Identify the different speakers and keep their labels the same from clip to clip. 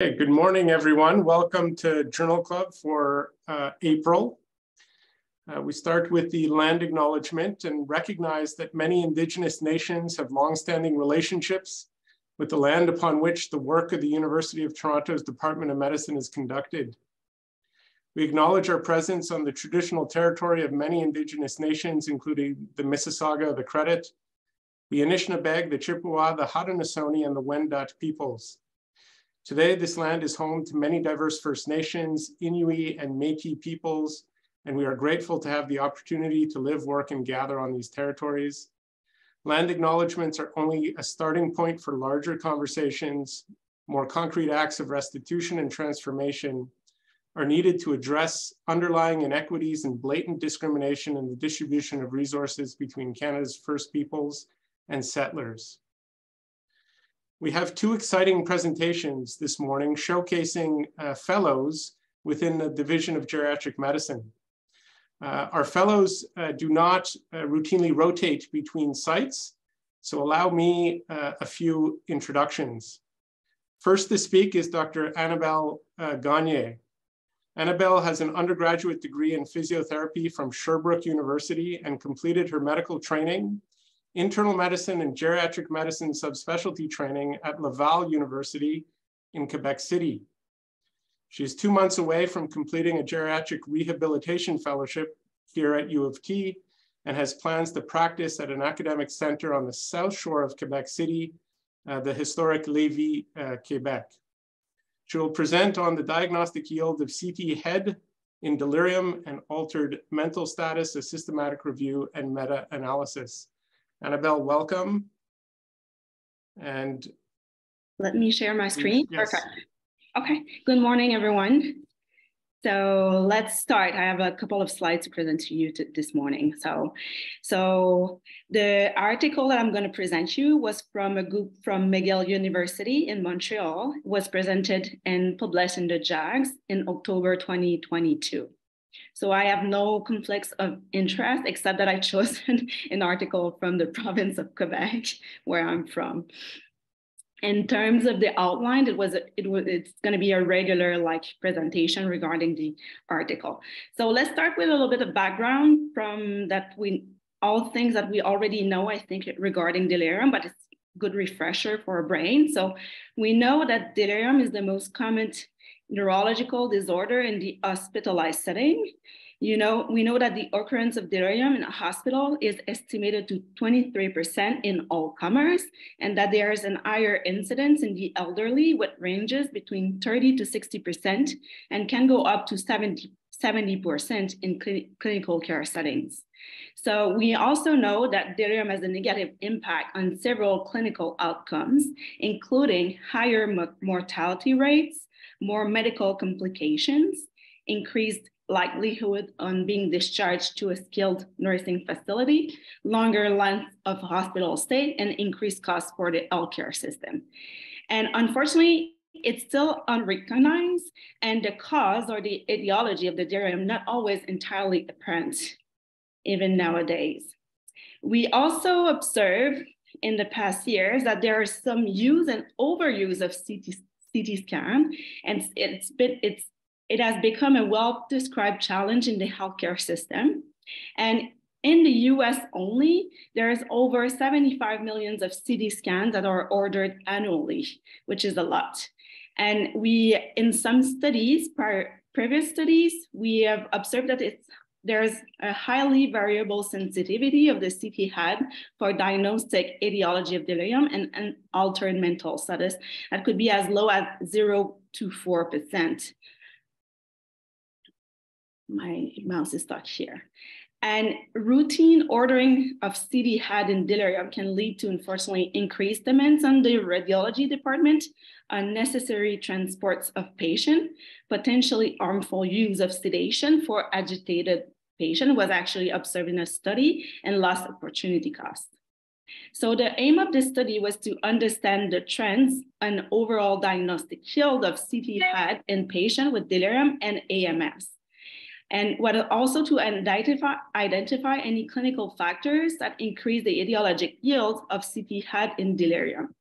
Speaker 1: Hey, good morning, everyone. Welcome to Journal Club for uh, April. Uh, we start with the land acknowledgement and recognize that many Indigenous nations have longstanding relationships with the land upon which the work of the University of Toronto's Department of Medicine is conducted. We acknowledge our presence on the traditional territory of many Indigenous nations, including the Mississauga, the Credit, the Anishinaabeg, the Chippewa, the Haudenosaunee, and the Wendat peoples. Today, this land is home to many diverse First Nations, Inuit, and Métis peoples, and we are grateful to have the opportunity to live, work, and gather on these territories. Land acknowledgements are only a starting point for larger conversations. More concrete acts of restitution and transformation are needed to address underlying inequities and blatant discrimination in the distribution of resources between Canada's First Peoples and settlers. We have two exciting presentations this morning showcasing uh, fellows within the Division of Geriatric Medicine. Uh, our fellows uh, do not uh, routinely rotate between sites, so allow me uh, a few introductions. First to speak is Dr. Anabel uh, Gagne. Anabel has an undergraduate degree in physiotherapy from Sherbrooke University and completed her medical training internal medicine and geriatric medicine subspecialty training at Laval University in Quebec City. She is two months away from completing a geriatric rehabilitation fellowship here at U of T and has plans to practice at an academic center on the south shore of Quebec City, uh, the historic Lévis, uh, Quebec. She will present on the diagnostic yield of CT head in delirium and altered mental status, a systematic review and meta-analysis. Anabel, welcome. And
Speaker 2: let me share my screen. Yes. Perfect. Okay, good morning, everyone. So let's start. I have a couple of slides to present to you this morning. So, so the article that I'm going to present you was from a group from McGill University in Montreal, was presented and published in the JAGS in October 2022. So I have no conflicts of interest except that I chose an article from the province of Quebec, where I'm from. In terms of the outline, it was it was it's going to be a regular like presentation regarding the article. So let's start with a little bit of background from that we all things that we already know, I think, regarding delirium, but it's good refresher for our brain. So we know that delirium is the most common neurological disorder in the hospitalized setting. You know, we know that the occurrence of delirium in a hospital is estimated to 23% in all comers, and that there is an higher incidence in the elderly with ranges between 30 to 60% and can go up to 70, 70% in cl clinical care settings. So we also know that delirium has a negative impact on several clinical outcomes, including higher mortality rates, more medical complications, increased likelihood on being discharged to a skilled nursing facility, longer length of hospital stay, and increased costs for the healthcare system. And unfortunately, it's still unrecognized, and the cause or the etiology of the delirium not always entirely apparent, even nowadays. We also observe in the past years that there is some use and overuse of CT CT scan, and it's been it's it has become a well-described challenge in the healthcare system. And in the US only, there's over 75 millions of CT scans that are ordered annually, which is a lot. And we, in some studies, prior, previous studies, we have observed that it's there's a highly variable sensitivity of the CT head for diagnostic etiology of delirium and, altered mental status that could be as low as 0 to 4%. My mouse is stuck here. And routine ordering of CT head in delirium can lead to, unfortunately, increased demands on the radiology department, unnecessary transports of patient, potentially harmful use of sedation for agitated patient was actually observed in a study and lost opportunity cost. So the aim of this study was to understand the trends and overall diagnostic field of CT head in patient with delirium and AMS. And what also to identify, identify any clinical factors that increase the etiologic yield of CT head in delirium.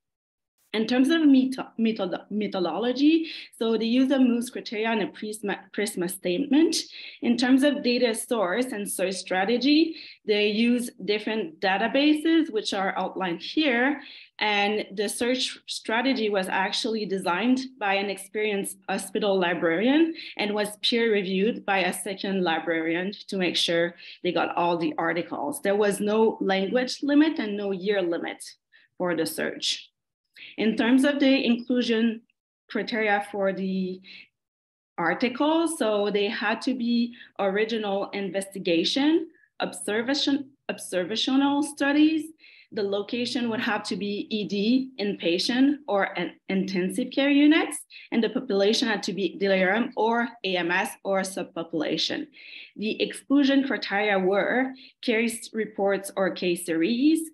Speaker 2: In terms of method methodology, so the use of MOOSE criteria and a PRISMA, PRISMA statement. In terms of data source and search strategy, they use different databases, which are outlined here. And the search strategy was actually designed by an experienced hospital librarian and was peer reviewed by a second librarian to make sure they got all the articles. There was no language limit and no year limit for the search. In terms of the inclusion criteria for the articles, so they had to be original investigation, observation, observational studies. The location would have to be ED, inpatient, or an intensive care units, and the population had to be delirium or AMS or subpopulation. The exclusion criteria were case reports or case series.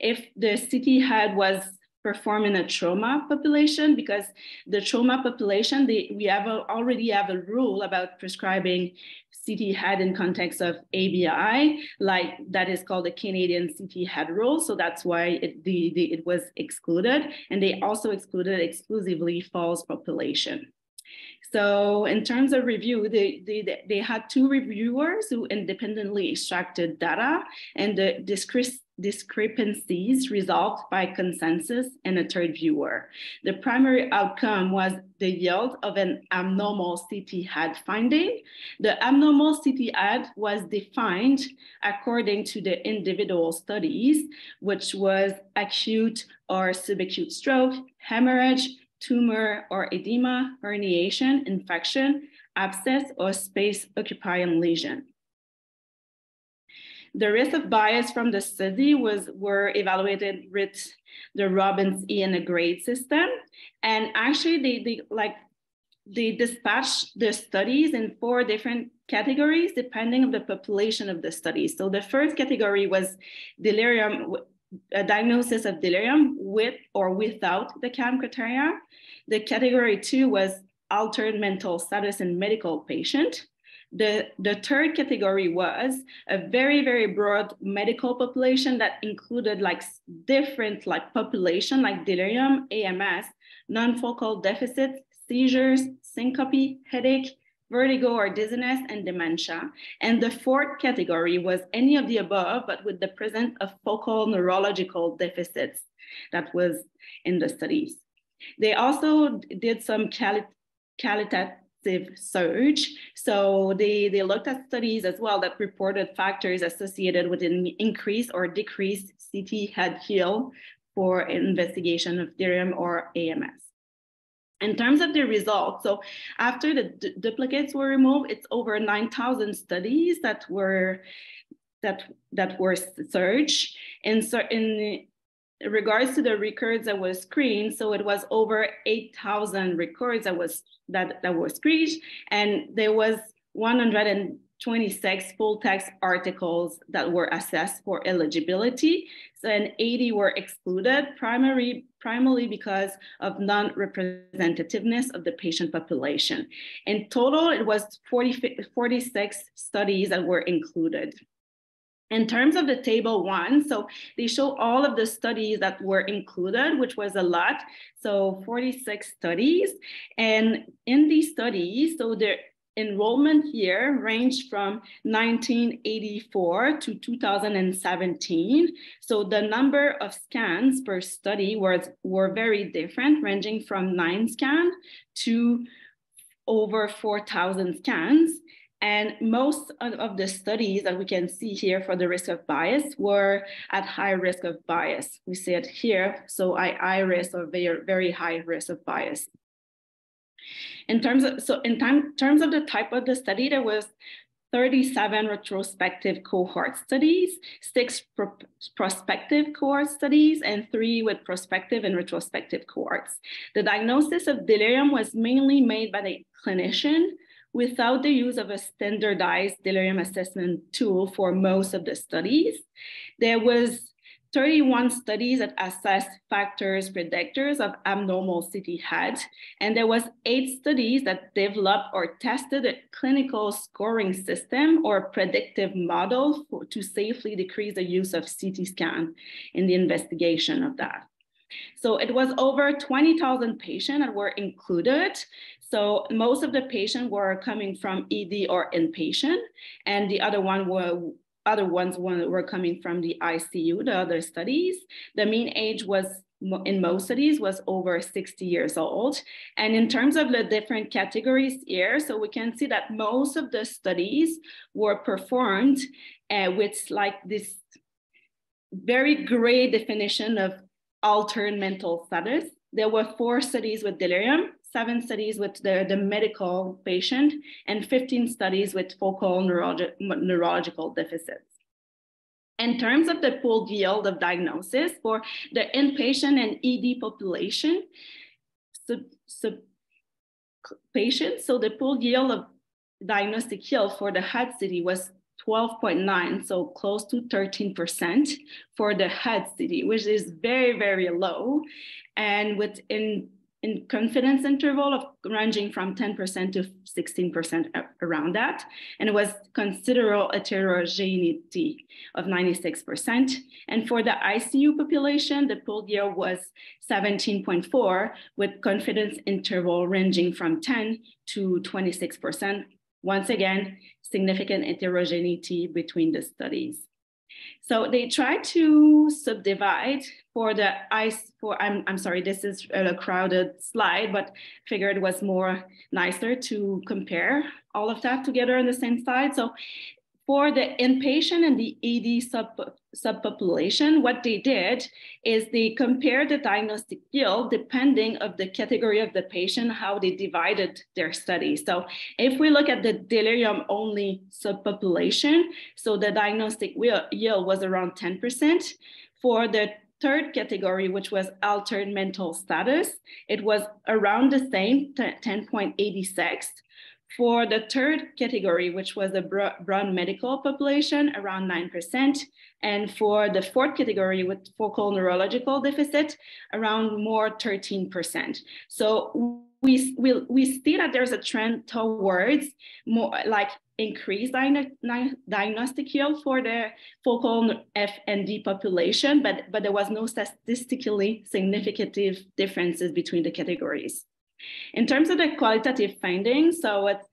Speaker 2: If the CT head was perform in a trauma population because the trauma population, they, we have a, already have a rule about prescribing CT head in context of ABI, like that is called the Canadian CT head rule. So that's why it, the, the, it was excluded. And they also excluded exclusively falls population. So in terms of review, they, they, they had two reviewers who independently extracted data and the discrepancies resolved by consensus and a third viewer. The primary outcome was the yield of an abnormal CT head finding. The abnormal CT head was defined according to the individual studies, which was acute or subacute stroke, hemorrhage, tumor or edema, herniation, infection, abscess, or space occupying lesion. The risk of bias from the study was were evaluated with the Robbins E and grade system. And actually they, they like they dispatched the studies in four different categories depending on the population of the study. So the first category was delirium a diagnosis of delirium with or without the CAM criteria. The category two was altered mental status in medical patient. The, the third category was a very, very broad medical population that included like different like population like delirium, AMS, non-focal deficits, seizures, syncope, headache, vertigo or dizziness, and dementia. And the fourth category was any of the above, but with the presence of focal neurological deficits that was in the studies. They also did some quali qualitative search. So they, they looked at studies as well that reported factors associated with an increase or decreased CT head heel for investigation of delirium or AMS. In terms of the results, so after the duplicates were removed, it's over 9,000 studies that were that that were searched. In, so in regards to the records that were screened, so it was over 8,000 records that was that that were screened, and there was 100 26 full text articles that were assessed for eligibility. So, and 80 were excluded primary, primarily because of non-representativeness of the patient population. In total, it was 40, 46 studies that were included. In terms of the table one, so they show all of the studies that were included, which was a lot. So 46 studies. And in these studies, so there enrollment year ranged from 1984 to 2017. So the number of scans per study was, were very different, ranging from nine scans to over 4,000 scans. And most of the studies that we can see here for the risk of bias were at high risk of bias. We see it here, so high risk or very, very high risk of bias. In terms of, so in time, terms of the type of the study, there was 37 retrospective cohort studies, six pro prospective cohort studies, and three with prospective and retrospective cohorts. The diagnosis of delirium was mainly made by the clinician without the use of a standardized delirium assessment tool for most of the studies. There was 31 studies that assessed factors predictors of abnormal CT head, and there was eight studies that developed or tested a clinical scoring system or predictive model for, to safely decrease the use of CT scan in the investigation of that. So it was over 20,000 patients that were included. So most of the patients were coming from ED or inpatient, and the other one were other ones were coming from the ICU, the other studies. The mean age was in most studies was over 60 years old. And in terms of the different categories here, so we can see that most of the studies were performed uh, with like this very gray definition of altered mental status. There were four studies with delirium, seven studies with the, the medical patient, and 15 studies with focal neurologi neurological deficits. In terms of the pooled yield of diagnosis for the inpatient and ED population, so, so patients, so the pooled yield of diagnostic yield for the head CT was 12.9, so close to 13% for the head CT, which is very, very low. And within in confidence interval of ranging from 10% to 16% around that. And it was considerable heterogeneity of 96%. And for the ICU population, the pooled year was 17.4 with confidence interval ranging from 10 to 26%. Once again, significant heterogeneity between the studies. So they try to subdivide for the ice for, I'm, I'm sorry, this is a crowded slide, but figured it was more nicer to compare all of that together on the same slide. So for the inpatient and the ED sub, subpopulation, what they did is they compared the diagnostic yield depending of the category of the patient, how they divided their study. So if we look at the delirium only subpopulation, so the diagnostic yield was around 10%. For the third category, which was altered mental status, it was around the same, 10.86. For the third category, which was the broad medical population, around 9%. And for the fourth category with focal neurological deficit, around more 13%. So we, we, we see that there's a trend towards more like increased diagnostic yield for the focal FND population, but, but there was no statistically significant differences between the categories. In terms of the qualitative findings, so it's,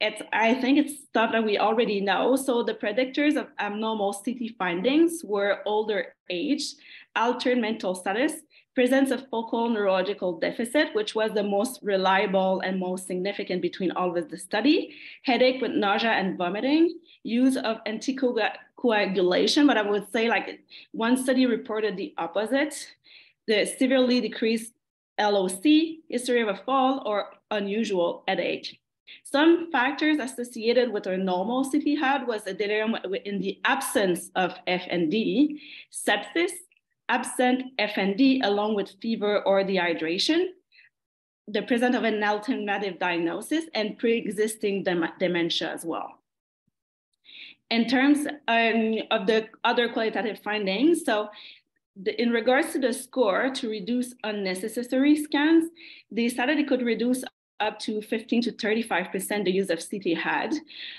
Speaker 2: it's, I think it's stuff that we already know. So the predictors of abnormal CT findings were older age, altered mental status, presence of focal neurological deficit, which was the most reliable and most significant between all of the study, headache with nausea and vomiting, use of anticoagulation, but I would say like one study reported the opposite, the severely decreased LOC, history of a fall, or unusual headache. Some factors associated with a normal CT head was a delirium in the absence of FND, sepsis, absent FND along with fever or dehydration, the presence of an alternative diagnosis, and pre-existing dem dementia as well. In terms um, of the other qualitative findings, so the, in regards to the score to reduce unnecessary scans, they decided it could reduce up to 15 to 35% the use of CT head.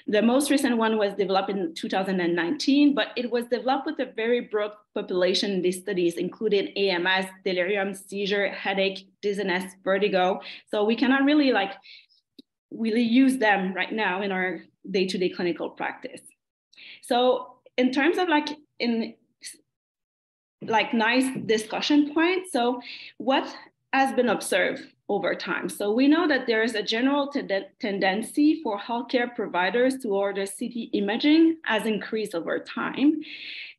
Speaker 2: The most recent one was developed in 2019, but it was developed with a very broad population in these studies, including AMS, delirium, seizure, headache, dizziness, vertigo. So we cannot really like really use them right now in our day-to-day -day clinical practice. So in terms of like in like nice discussion points. So what has been observed over time. So we know that there is a general tendency for healthcare providers to order CT imaging has increased over time.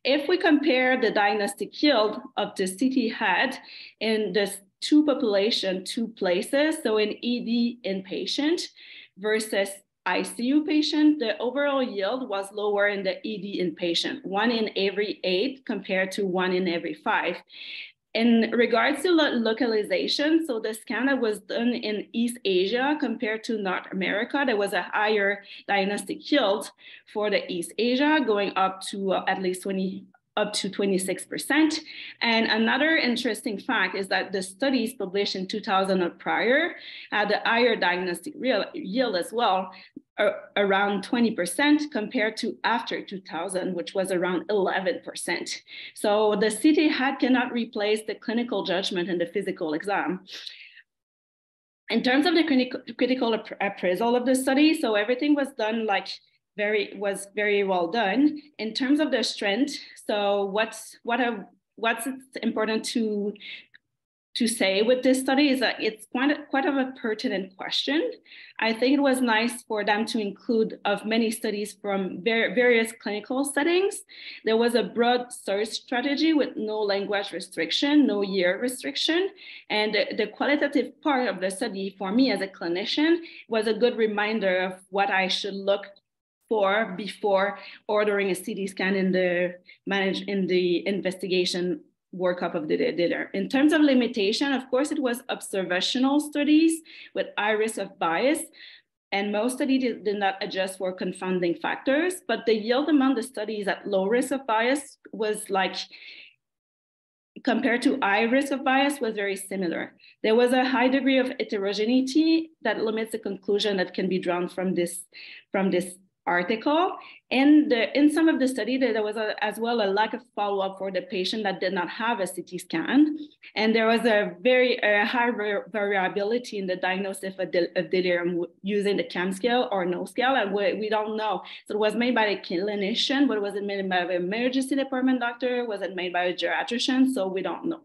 Speaker 2: If we compare the diagnostic yield of the CT head in the two population, two places, so in ED inpatient versus ICU patient, the overall yield was lower in the ED inpatient, one in every eight compared to one in every five. In regards to lo localization, so the scan that was done in East Asia compared to North America, there was a higher diagnostic yield for the East Asia, going up to uh, at least 20 up to 26%. And another interesting fact is that the studies published in 2000 or prior uh, had a higher diagnostic yield as well, around 20% compared to after 2000, which was around 11%. So the CT head cannot replace the clinical judgment and the physical exam. In terms of the critical appraisal of the study, so everything was done like very was very well done in terms of the strength. So what's what are what's important to to say with this study is that it's quite a, quite of a pertinent question. I think it was nice for them to include of many studies from ver various clinical settings. There was a broad search strategy with no language restriction, no year restriction. And the, the qualitative part of the study for me as a clinician was a good reminder of what I should look for before ordering a CT scan in the manage in the investigation workup of the data. In terms of limitation, of course, it was observational studies with high risk of bias. And most studies did, did not adjust for confounding factors, but the yield among the studies at low risk of bias was like compared to high risk of bias was very similar. There was a high degree of heterogeneity that limits the conclusion that can be drawn from this, from this article. And the, in some of the study, there was a, as well a lack of follow-up for the patient that did not have a CT scan. And there was a very a high variability in the diagnosis of, del of, delirium using the CAM scale or no scale, and we, we don't know. So it was made by a clinician, but was it made by an emergency department doctor? Was it made by a geriatrician? So we don't know.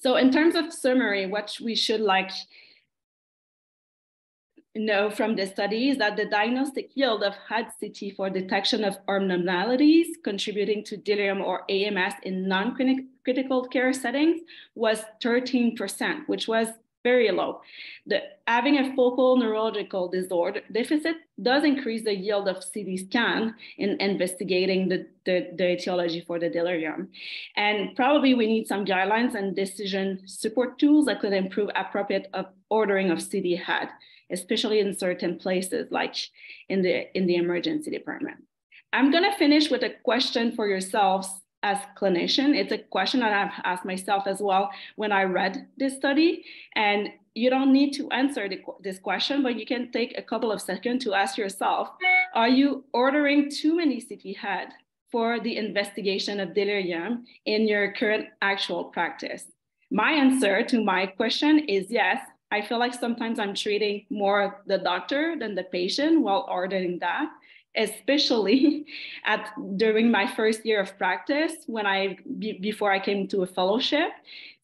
Speaker 2: So in terms of summary, what we should like know from the studies that the diagnostic yield of head CT for detection of abnormalities contributing to delirium or AMS in non-critical care settings was 13%, which was very low. The, having a focal neurological disorder deficit does increase the yield of CT scan in investigating the, the, the etiology for the delirium. And probably we need some guidelines and decision support tools that could improve appropriate uh, ordering of CT head especially in certain places like in the, in the emergency department. I'm gonna finish with a question for yourselves as clinician. It's a question that I've asked myself as well when I read this study. And you don't need to answer the, this question, but you can take a couple of seconds to ask yourself, are you ordering too many CT head for the investigation of delirium in your current actual practice? My answer to my question is yes, I feel like sometimes I'm treating more the doctor than the patient while ordering that, especially at during my first year of practice when I before I came to a fellowship.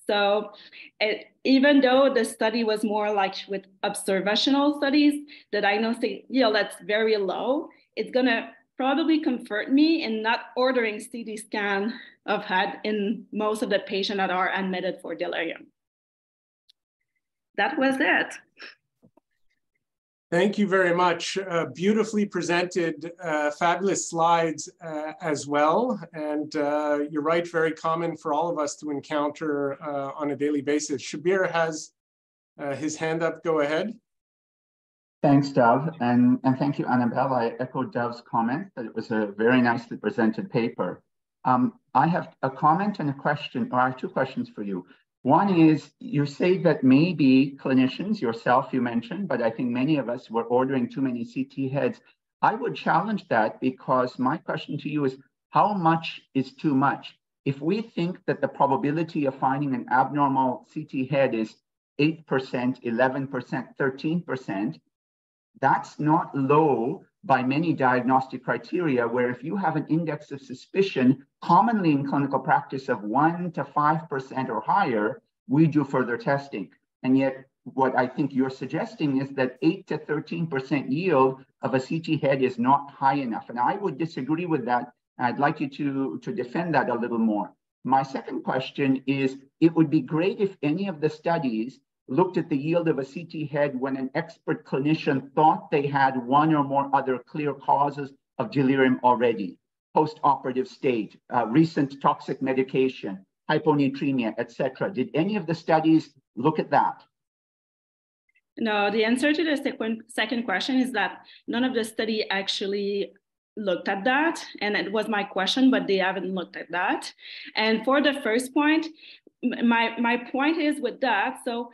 Speaker 2: So it, even though the study was more like with observational studies, the diagnostic yield that's very low, it's gonna probably comfort me in not ordering CT scan of head in most of the patients that are admitted for delirium that was it.
Speaker 1: Thank you very much. Uh, beautifully presented, uh, fabulous slides uh, as well. And uh, you're right, very common for all of us to encounter uh, on a daily basis. Shabbir has uh, his hand up, go ahead.
Speaker 3: Thanks, Dove. and, and thank you, Anabel. I echo Dove's comment that it was a very nicely presented paper. Um, I have a comment and a question, or I have two questions for you. One is you say that maybe clinicians, yourself you mentioned, but I think many of us were ordering too many CT heads. I would challenge that because my question to you is how much is too much? If we think that the probability of finding an abnormal CT head is 8%, 11%, 13%, that's not low by many diagnostic criteria, where if you have an index of suspicion, commonly in clinical practice of 1 to 5% or higher, we do further testing. And yet, what I think you're suggesting is that 8 to 13% yield of a CT head is not high enough. And I would disagree with that. I'd like you to, to defend that a little more. My second question is it would be great if any of the studies looked at the yield of a CT head when an expert clinician thought they had one or more other clear causes of delirium already, post-operative state, uh, recent toxic medication, hyponatremia, etc. Did any of the studies look at that?
Speaker 2: No, the answer to the second question is that none of the study actually looked at that and it was my question but they haven't looked at that and for the first point my my point is with that so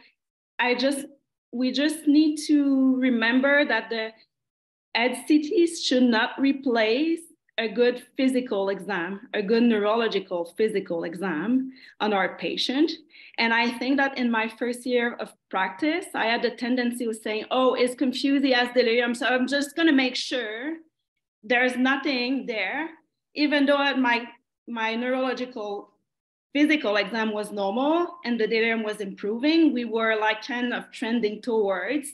Speaker 2: i just we just need to remember that the head CTs should not replace a good physical exam, a good neurological physical exam on our patient. And I think that in my first year of practice, I had the tendency of saying, oh, it's confused, he has delirium. So I'm just gonna make sure there's nothing there, even though my, my neurological physical exam was normal and the delirium was improving, we were like kind of trending towards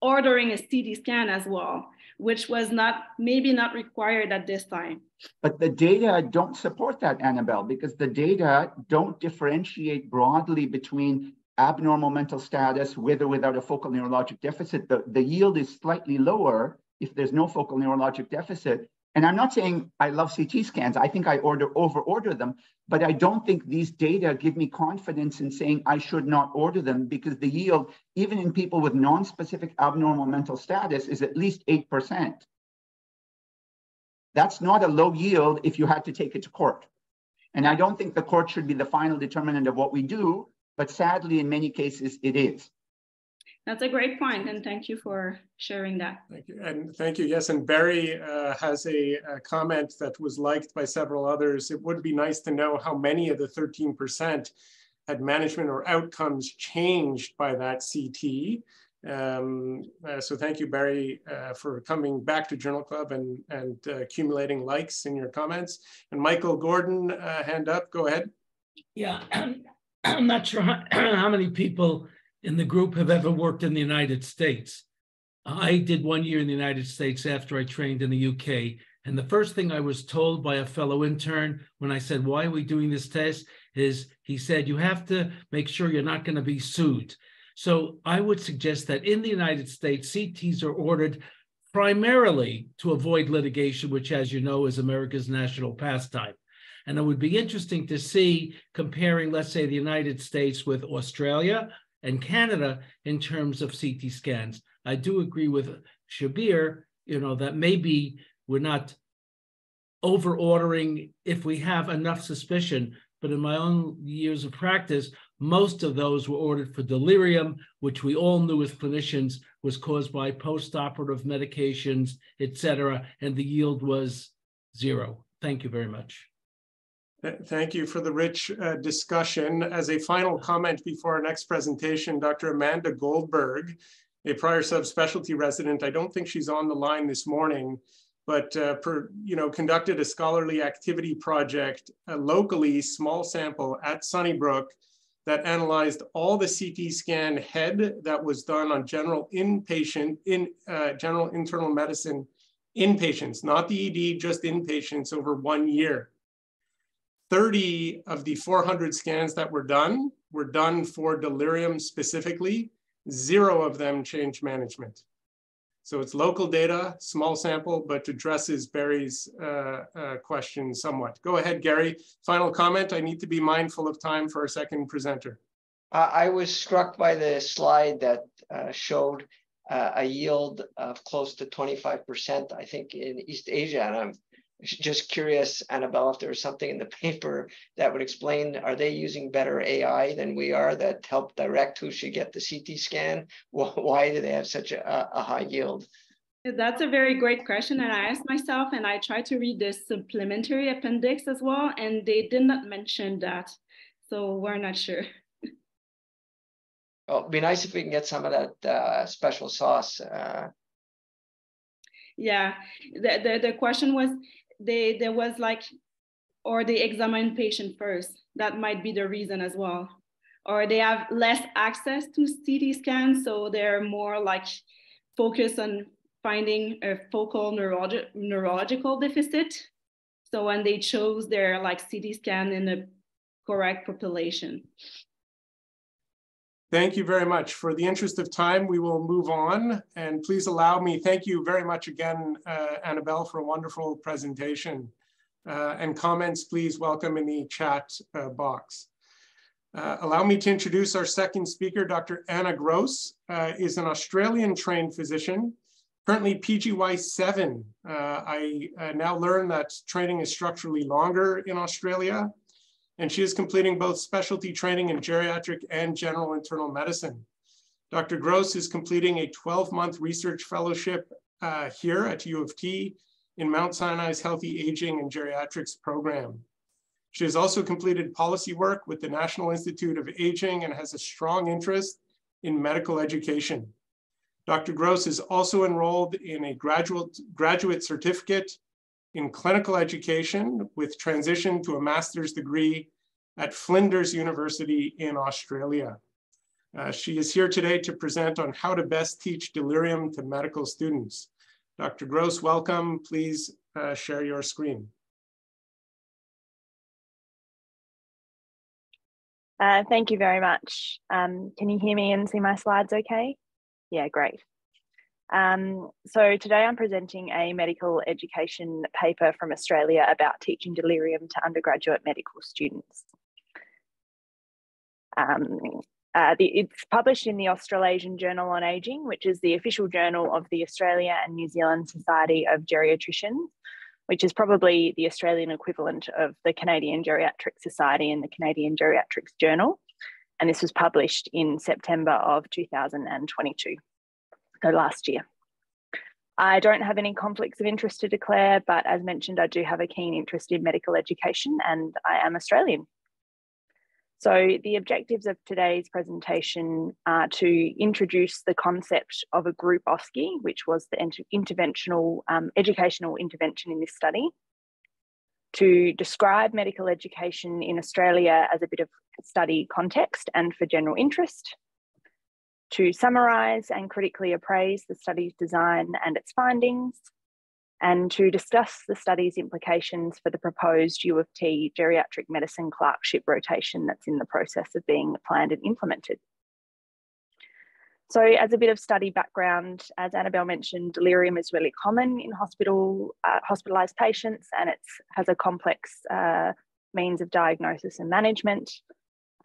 Speaker 2: ordering a CT scan as well which was not maybe not required at this time.
Speaker 3: But the data don't support that, Anabel, because the data don't differentiate broadly between abnormal mental status with or without a focal neurologic deficit. The, the yield is slightly lower if there's no focal neurologic deficit and I'm not saying I love CT scans. I think I order over order them, but I don't think these data give me confidence in saying I should not order them because the yield, even in people with non-specific abnormal mental status, is at least 8%. That's not a low yield if you had to take it to court. And I don't think the court should be the final determinant of what we do, but sadly, in many cases, it is.
Speaker 2: That's a great point, and thank you for sharing that.
Speaker 1: Thank you, and thank you. Yes, and Barry uh, has a, a, comment that was liked by several others. It would be nice to know how many of the 13% had management or outcomes changed by that CT. Um, uh, so thank you, Barry, uh, for coming back to Journal Club and, and uh, accumulating likes in your comments. And Michael Gordon, uh, hand up, go ahead.
Speaker 4: Yeah, I'm not sure how, how many people in the group have ever worked in the United States. I did one year in the United States after I trained in the UK. And the first thing I was told by a fellow intern when I said, Why are we doing this test? is he said, You have to make sure you're not going to be sued. So I would suggest that in the United States, CTs are ordered primarily to avoid litigation, which, as you know, is America's national pastime. And it would be interesting to see comparing, let's say, the United States with Australia and Canada in terms of CT scans. I do agree with Shabbir, you know, that maybe we're not over ordering if we have enough suspicion. But in my own years of practice, most of those were ordered for delirium, which we all knew as clinicians was caused by post-operative medications, et cetera, and the yield was zero. Thank you very much.
Speaker 1: Thank you for the rich uh, discussion. As a final comment before our next presentation, Dr. Amanda Goldberg, a prior subspecialty resident, I don't think she's on the line this morning, but uh, per, you know, conducted a scholarly activity project uh, locally, small sample at Sunnybrook that analyzed all the CT scan head that was done on general inpatient, in uh, general internal medicine inpatients, not the ED, just inpatients over one year. 30 of the 400 scans that were done were done for delirium specifically. Zero of them changed management. So it's local data, small sample, but addresses Barry's uh, uh, question somewhat. Go ahead, Gary. Final comment. I need to be mindful of time for our second presenter.
Speaker 5: Uh, I was struck by the slide that uh, showed uh, a yield of close to 25%, I think, in East Asia. And I'm just curious, Anabel, if there's something in the paper that would explain, are they using better AI than we are that help direct who should get the CT scan? Why do they have such a, a high yield?
Speaker 2: That's a very great question. And I asked myself, and I tried to read this supplementary appendix as well, and they did not mention that. So we're not sure.
Speaker 5: Well, it'd be nice if we can get some of that uh, special sauce. Uh...
Speaker 2: Yeah, the, the, the question was they there was like or they examine patient first. That might be the reason as well. Or they have less access to ct scans so they're more like focused on finding a focal neurolog neurological deficit. So when they chose their like ct scan in the correct population
Speaker 1: Thank you very much. For the interest of time, we will move on. And please allow me, thank you very much again, uh, Anabel, for a wonderful presentation. Uh, and comments, please welcome in the chat uh, box. Uh, allow me to introduce our second speaker, Dr. Anna Grosse, uh, is an Australian trained physician Currently PGY 7. Uh, I now learn that training is structurally longer in Australia, and she is completing both specialty training in geriatric and general internal medicine. Dr. Grosse is completing a 12-month research fellowship uh, here at U of T in Mount Sinai's Healthy Aging and Geriatrics program. She has also completed policy work with the National Institute of Aging and has a strong interest in medical education. Dr. Grosse is also enrolled in a graduate, graduate certificate in clinical education with transition to a master's degree at Flinders University in Australia. Uh, she is here today to present on how to best teach delirium to medical students. Dr. Grosse, welcome. Please uh, share your screen.
Speaker 6: Uh, thank you very much. Um, can you hear me and see my slides okay? Yeah, great. Um, so today I'm presenting a medical education paper from Australia about teaching delirium to undergraduate medical students. Um, uh, the, it's published in the Australasian Journal on Aging, which is the official journal of the Australia and New Zealand Society of Geriatricians, which is probably the Australian equivalent of the Canadian Geriatric Society and the Canadian Geriatrics Journal. And this was published in September of 2022, so last year. I don't have any conflicts of interest to declare, but as mentioned, I do have a keen interest in medical education and I am Australian. So the objectives of today's presentation are to introduce the concept of a group OSCE, which was the inter interventional um, educational intervention in this study, to describe medical education in Australia as a bit of study context and for general interest, to summarise and critically appraise the study's design and its findings, and to discuss the study's implications for the proposed U of T geriatric medicine clerkship rotation that's in the process of being planned and implemented. So as a bit of study background, as Anabel mentioned, delirium is really common in hospital, uh, hospitalised patients and it has a complex uh, means of diagnosis and management.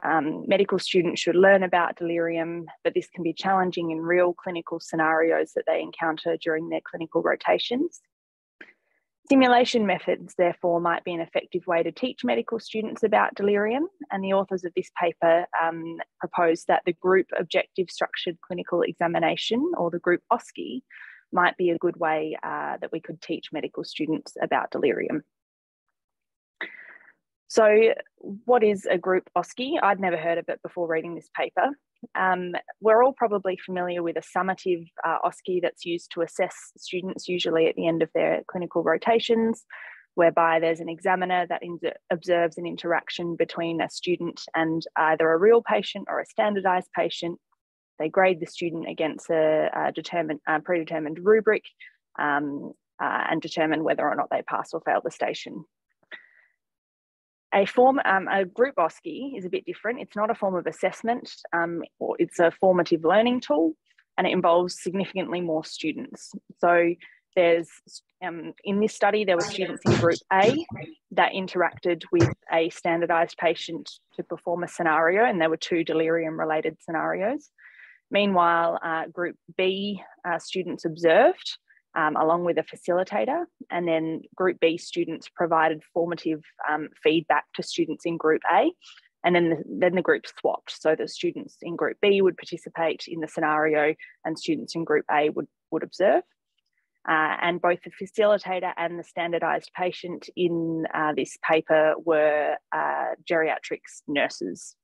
Speaker 6: Um, medical students should learn about delirium, but this can be challenging in real clinical scenarios that they encounter during their clinical rotations. Simulation methods, therefore, might be an effective way to teach medical students about delirium, and the authors of this paper um, proposed that the group objective structured clinical examination, or the group OSCE, might be a good way uh, that we could teach medical students about delirium. So, what is a group OSCE? I'd never heard of it before reading this paper. Um, we're all probably familiar with a summative uh, OSCE that's used to assess students, usually at the end of their clinical rotations, whereby there's an examiner that observes an interaction between a student and either a real patient or a standardized patient. They grade the student against a, a determined, uh, predetermined rubric um, uh, and determine whether or not they pass or fail the station. A form, um, a group OSCE is a bit different. It's not a form of assessment, um, or it's a formative learning tool, and it involves significantly more students. So there's, um, in this study, there were students in group A that interacted with a standardized patient to perform a scenario, and there were two delirium related scenarios. Meanwhile, uh, group B uh, students observed um, along with a facilitator. And then Group B students provided formative um, feedback to students in Group A. And then the, then the group swapped. So the students in Group B would participate in the scenario and students in Group A would, would observe. Uh, and both the facilitator and the standardised patient in uh, this paper were uh, geriatrics nurses.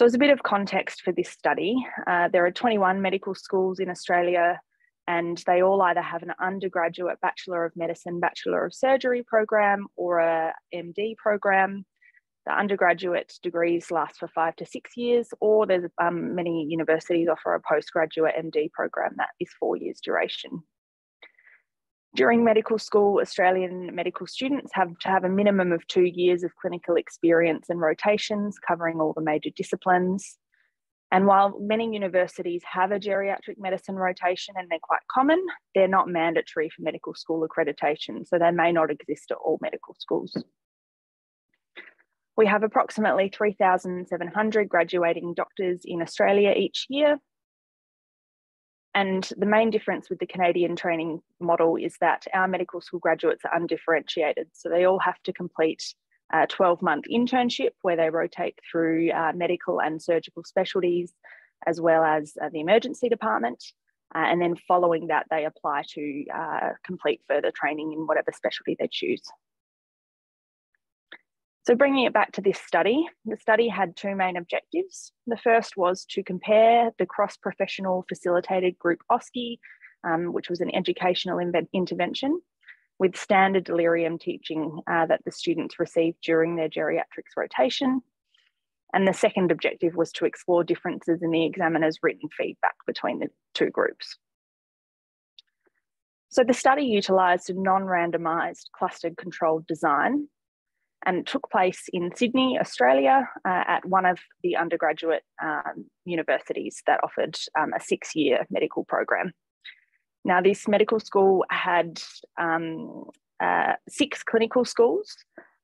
Speaker 6: So as a bit of context for this study, uh, there are 21 medical schools in Australia and they all either have an undergraduate Bachelor of Medicine, Bachelor of Surgery program or a MD program. The undergraduate degrees last for five to six years, or there's um, many universities offer a postgraduate MD program that is four years duration. During medical school, Australian medical students have to have a minimum of two years of clinical experience and rotations covering all the major disciplines. And while many universities have a geriatric medicine rotation and they're quite common, they're not mandatory for medical school accreditation, so they may not exist at all medical schools. We have approximately 3,700 graduating doctors in Australia each year, And the main difference with the Canadian training model is that our medical school graduates are undifferentiated. So they all have to complete a 12 month internship where they rotate through uh, medical and surgical specialties, as well as uh, the emergency department. Uh, and then following that, they apply to uh, complete further training in whatever specialty they choose. So bringing it back to this study, the study had two main objectives. The first was to compare the cross-professional facilitated group OSCE, um, which was an educational intervention, with standard delirium teaching uh, that the students received during their geriatrics rotation. And the second objective was to explore differences in the examiner's written feedback between the two groups. So the study utilised a non-randomised clustered controlled design and took place in Sydney, Australia, uh, at one of the undergraduate um, universities that offered um, a six year medical program. Now, this medical school had um, uh, six clinical schools.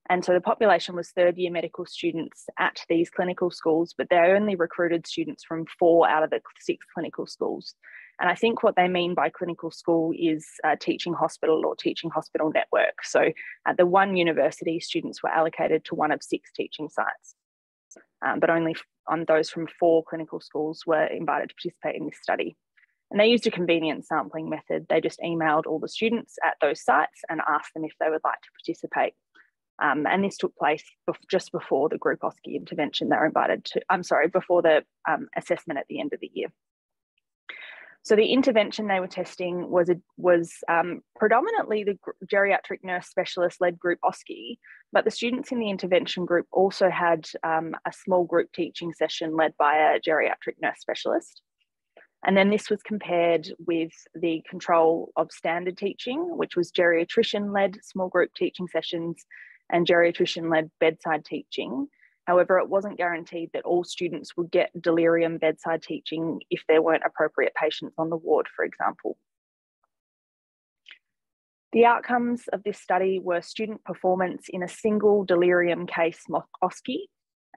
Speaker 6: And so the population was third year medical students at these clinical schools, but they only recruited students from four out of the six clinical schools. And I think what they mean by clinical school is a teaching hospital or teaching hospital network. So at the one university, students were allocated to one of six teaching sites, um, but only on those from four clinical schools were invited to participate in this study. And they used a convenient sampling method. They just emailed all the students at those sites and asked them if they would like to participate. Um, and this took place just before the group OSCE intervention they were invited to, I'm sorry, before the um, assessment at the end of the year. So the intervention they were testing was a, was um, predominantly the geriatric nurse specialist led group OSCE, but the students in the intervention group also had um, a small group teaching session led by a geriatric nurse specialist. And then this was compared with the control of standard teaching, which was geriatrician led small group teaching sessions and geriatrician led bedside teaching. However, it wasn't guaranteed that all students would get delirium bedside teaching if there weren't appropriate patients on the ward, for example. The outcomes of this study were student performance in a single delirium case mock OSCE,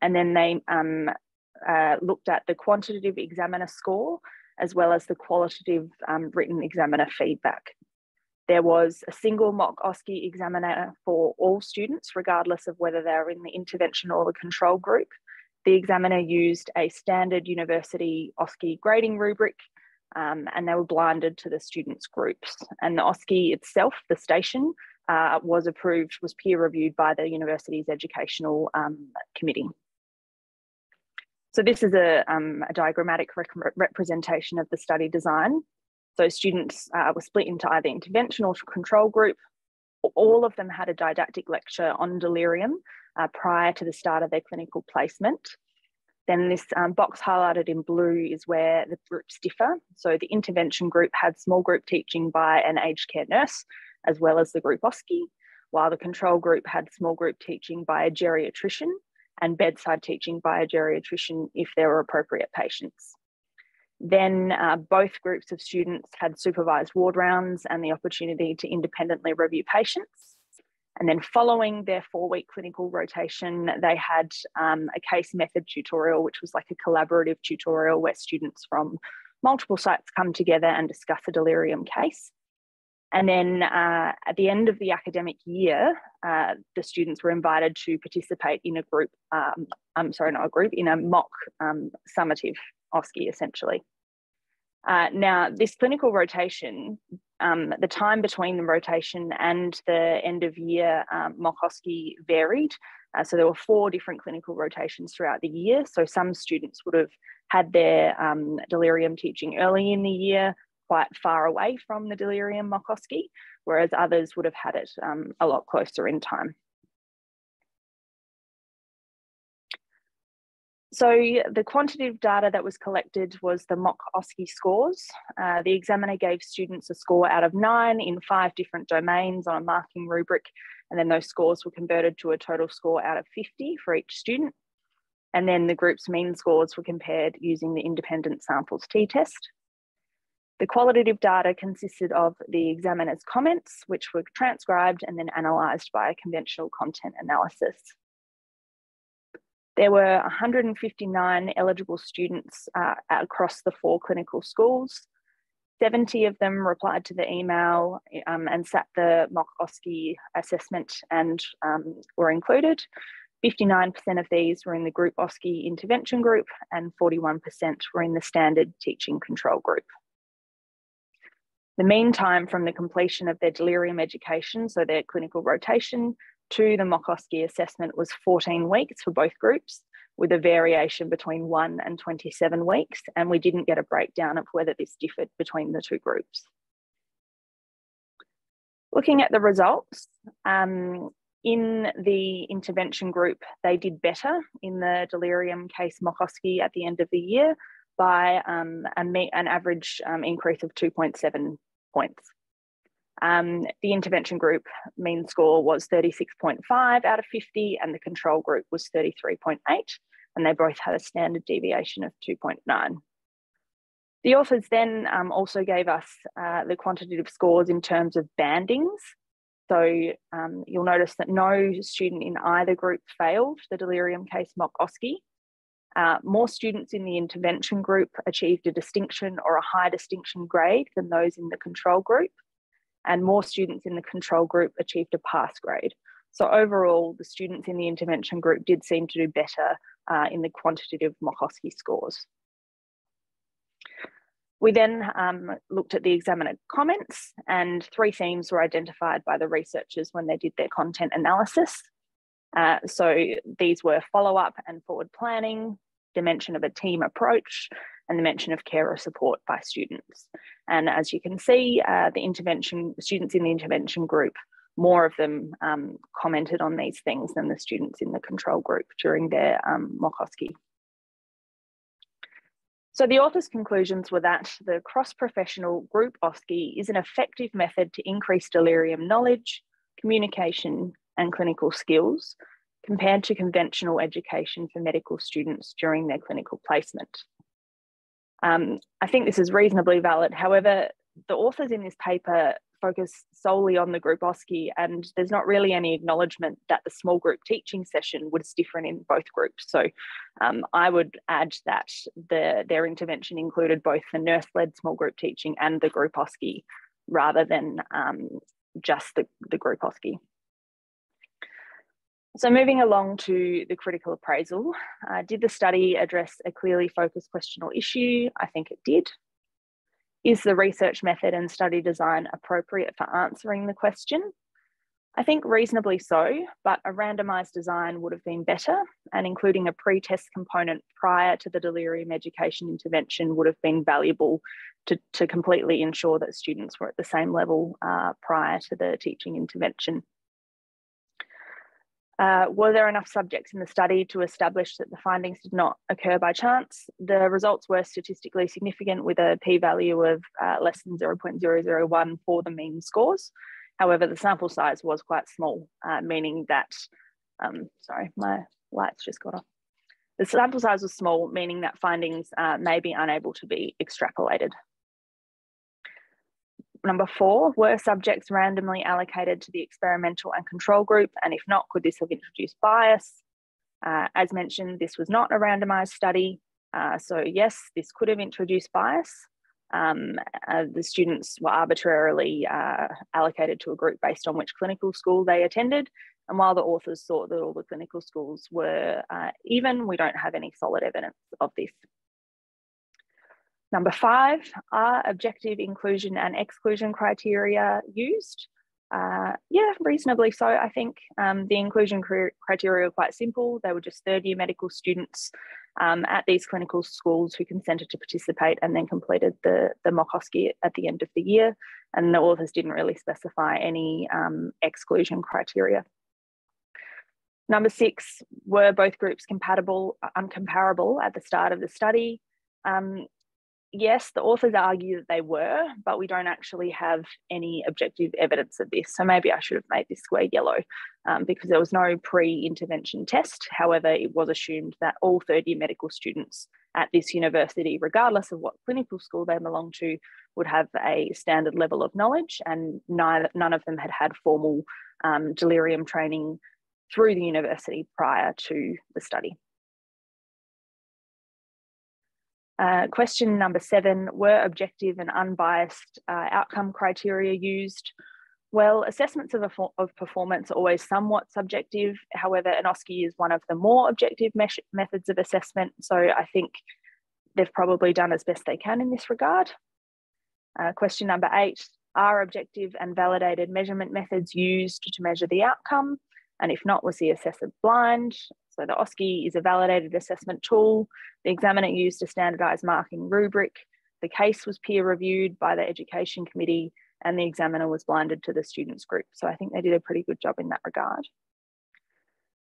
Speaker 6: and then they um, uh, looked at the quantitative examiner score as well as the qualitative um, written examiner feedback. There was a single mock OSCE examiner for all students, regardless of whether they're in the intervention or the control group. The examiner used a standard university OSCE grading rubric um, and they were blinded to the students' groups. And the OSCE itself, the station, uh, was approved, was peer reviewed by the university's educational um, committee. So this is a, um, a diagrammatic representation of the study design. So students uh, were split into either intervention or control group. All of them had a didactic lecture on delirium uh, prior to the start of their clinical placement. Then this um, box highlighted in blue is where the groups differ. So the intervention group had small group teaching by an aged care nurse, as well as the group OSCE, while the control group had small group teaching by a geriatrician and bedside teaching by a geriatrician if there were appropriate patients. Then uh, both groups of students had supervised ward rounds and the opportunity to independently review patients. And then following their four week clinical rotation, they had um, a case method tutorial, which was like a collaborative tutorial where students from multiple sites come together and discuss a delirium case. And then uh, at the end of the academic year, uh, the students were invited to participate in a group, um, I'm sorry, not a group, in a mock um, summative OSCE essentially. Uh, now, this clinical rotation, um, the time between the rotation and the end of year um, mock OSCE varied. Uh, so there were four different clinical rotations throughout the year. So some students would have had their um, delirium teaching early in the year, quite far away from the delirium mock OSCE, whereas others would have had it um, a lot closer in time. So the quantitative data that was collected was the mock OSCE scores. Uh, the examiner gave students a score out of nine in five different domains on a marking rubric, and then those scores were converted to a total score out of 50 for each student. And then the group's mean scores were compared using the independent samples t-test. The qualitative data consisted of the examiner's comments, which were transcribed and then analysed by a conventional content analysis. There were 159 eligible students uh, across the four clinical schools. 70 of them replied to the email um, and sat the mock OSCE assessment and um, were included. 59% of these were in the group OSCE intervention group and 41% were in the standard teaching control group. The mean time from the completion of their delirium education, so their clinical rotation, to the mock OSCE assessment was 14 weeks for both groups, with a variation between 1 and 27 weeks, and we didn't get a breakdown of whether this differed between the two groups. Looking at the results, um, in the intervention group, they did better in the delirium case mock OSCE at the end of the year by um, an average um, increase of 2.7 points. Um, the intervention group mean score was 36.5 out of 50 and the control group was 33.8 and they both had a standard deviation of 2.9. The authors then um, also gave us uh, the quantitative scores in terms of bandings. So um, you'll notice that no student in either group failed the delirium case mock OSCE. Uh, more students in the intervention group achieved a distinction or a high distinction grade than those in the control group, and more students in the control group achieved a pass grade. So overall, the students in the intervention group did seem to do better uh, in the quantitative mock scores. We then um, looked at the examiner comments and three themes were identified by the researchers when they did their content analysis. Uh, so these were follow-up and forward planning, dimension of a team approach, and the mention of care or support by students. And as you can see, uh, the intervention students in the intervention group, more of them um, commented on these things than the students in the control group during their um, mock So the author's conclusions were that the cross-professional group OSCE is an effective method to increase delirium knowledge, communication, and clinical skills compared to conventional education for medical students during their clinical placement. Um, I think this is reasonably valid. However, the authors in this paper focus solely on the group OSCE, and there's not really any acknowledgement that the small group teaching session was different in both groups. So um, I would add that the, their intervention included both the nurse-led small group teaching and the group OSCE rather than um, just the, the group OSCE. So moving along to the critical appraisal, uh, did the study address a clearly focused question or issue? I think it did. Is the research method and study design appropriate for answering the question? I think reasonably so, but a randomised design would have been better, and including a pre test component prior to the delirium education intervention would have been valuable to, to completely ensure that students were at the same level uh, prior to the teaching intervention. Uh, were there enough subjects in the study to establish that the findings did not occur by chance? The results were statistically significant with a p-value of uh, less than 0.001 for the mean scores. However, the sample size was quite small, uh, meaning that, um, sorry, my lights just got off. The sample size was small, meaning that findings uh, may be unable to be extrapolated. Number four, were subjects randomly allocated to the experimental and control group? And if not, could this have introduced bias? Uh, as mentioned, this was not a randomized study. Uh, so yes, this could have introduced bias. Um, uh, the students were arbitrarily uh, allocated to a group based on which clinical school they attended. And while the authors thought that all the clinical schools were uh, even, we don't have any solid evidence of this. Number five, are objective inclusion and exclusion criteria used? Uh, yeah, reasonably so. I think um, the inclusion criteria are quite simple. They were just third year medical students um, at these clinical schools who consented to participate and then completed the, the mock OSCE at the end of the year. And the authors didn't really specify any um, exclusion criteria. Number six, were both groups compatible, uncomparable at the start of the study? Um, yes, the authors argue that they were, but we don't actually have any objective evidence of this. So maybe I should have made this square yellow um, because there was no pre-intervention test. However, it was assumed that all third year medical students at this university, regardless of what clinical school they belong to, would have a standard level of knowledge and neither, none of them had had formal um, delirium training through the university prior to the study. Uh, question number seven, were objective and unbiased uh, outcome criteria used? Well, assessments of, of performance are always somewhat subjective. However, an OSCE is one of the more objective methods of assessment. So I think they've probably done as best they can in this regard. Uh, question number eight, are objective and validated measurement methods used to measure the outcome? And if not, was the assessor blind? So the OSCE is a validated assessment tool. The examiner used a standardized marking rubric. The case was peer reviewed by the education committee and the examiner was blinded to the students group. So I think they did a pretty good job in that regard.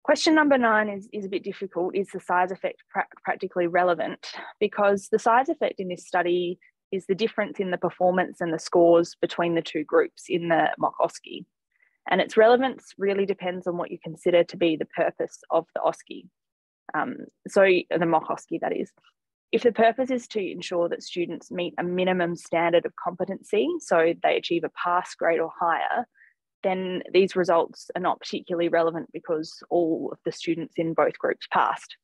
Speaker 6: Question number nine is, is a bit difficult. Is the size effect pra practically relevant? Because the size effect in this study is the difference in the performance and the scores between the two groups in the mock OSCE. And its relevance really depends on what you consider to be the purpose of the OSCE. Um, so the mock OSCE, that is. If the purpose is to ensure that students meet a minimum standard of competency, so they achieve a pass grade or higher, then these results are not particularly relevant because all of the students in both groups passed.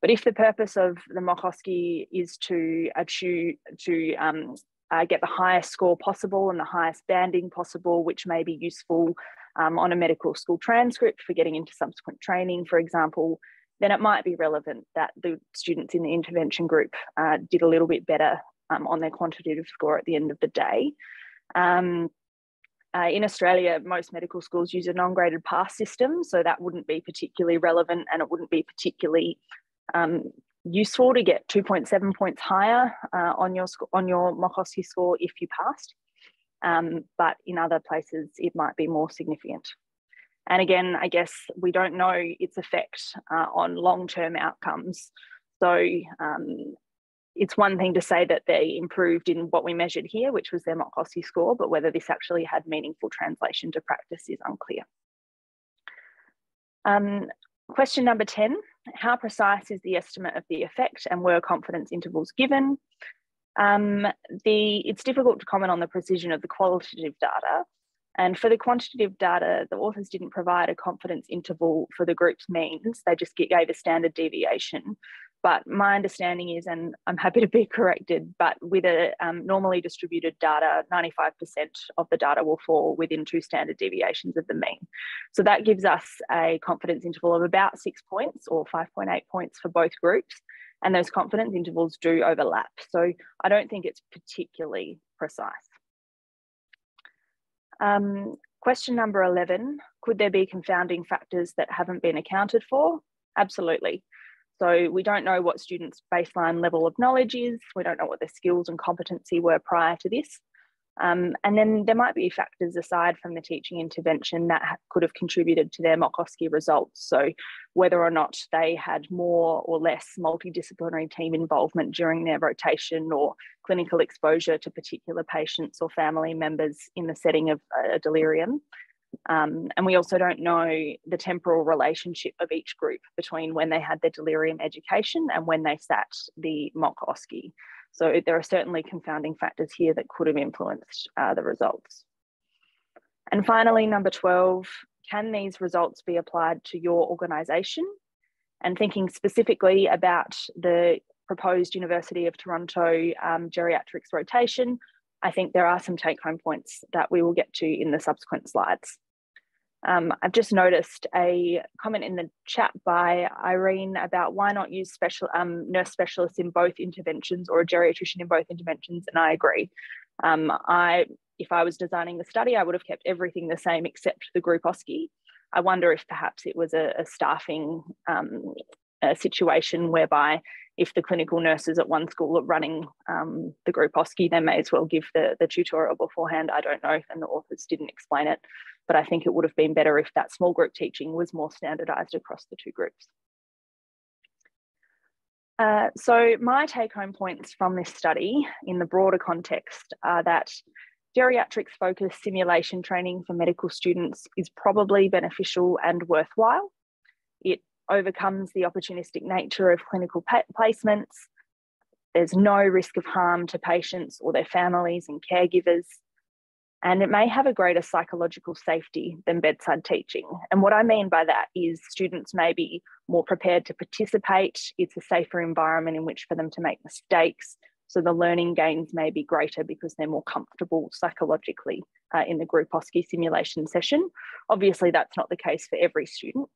Speaker 6: But if the purpose of the mock OSCE is to achieve, to um, uh, get the highest score possible and the highest banding possible, which may be useful um, on a medical school transcript for getting into subsequent training, for example, then it might be relevant that the students in the intervention group uh, did a little bit better um, on their quantitative score at the end of the day. Um, uh, in Australia, most medical schools use a non-graded pass system, so that wouldn't be particularly relevant and it wouldn't be particularly um, useful to get 2.7 points higher uh, on your on your mock OSCE score if you passed. Um, but in other places, it might be more significant. And again, I guess we don't know its effect uh, on long-term outcomes. So um, it's one thing to say that they improved in what we measured here, which was their mock OSCE score, but whether this actually had meaningful translation to practice is unclear. Um, question number 10, how precise is the estimate of the effect and were confidence intervals given? Um, the, it's difficult to comment on the precision of the qualitative data, and for the quantitative data, the authors didn't provide a confidence interval for the group's means. They just gave a standard deviation. But my understanding is, and I'm happy to be corrected, but with a um, normally distributed data, 95% of the data will fall within two standard deviations of the mean. So that gives us a confidence interval of about six points or 5.8 points for both groups. And those confidence intervals do overlap. So I don't think it's particularly precise. Um, question number 11, could there be confounding factors that haven't been accounted for? Absolutely. So we don't know what students' baseline level of knowledge is. We don't know what their skills and competency were prior to this. Um, and then there might be factors aside from the teaching intervention that could have contributed to their mock OSCE results. So whether or not they had more or less multidisciplinary team involvement during their rotation or clinical exposure to particular patients or family members in the setting of a delirium. Um, and we also don't know the temporal relationship of each group between when they had their delirium education and when they sat the mock OSCE. So there are certainly confounding factors here that could have influenced uh, the results. And finally, number 12, can these results be applied to your organisation? And thinking specifically about the proposed University of Toronto um, geriatrics rotation, I think there are some take home points that we will get to in the subsequent slides. Um, I've just noticed a comment in the chat by Irene about why not use special um, nurse specialists in both interventions or a geriatrician in both interventions, and I agree. Um, I, if I was designing the study, I would have kept everything the same except the group OSCE. I wonder if perhaps it was a, a staffing um, a situation whereby if the clinical nurses at one school are running um, the group OSCE, they may as well give the, the tutorial beforehand. I don't know, and the authors didn't explain it but I think it would have been better if that small group teaching was more standardized across the two groups. Uh, so my take home points from this study in the broader context are that geriatrics focused simulation training for medical students is probably beneficial and worthwhile. Overcomes the opportunistic nature of clinical placements. There's no risk of harm to patients or their families and caregivers and it may have a greater psychological safety than bedside teaching. And what I mean by that is students may be more prepared to participate. It's a safer environment in which for them to make mistakes. So the learning gains may be greater because they're more comfortable psychologically uh, in the group OSCE simulation session. Obviously, that's not the case for every student,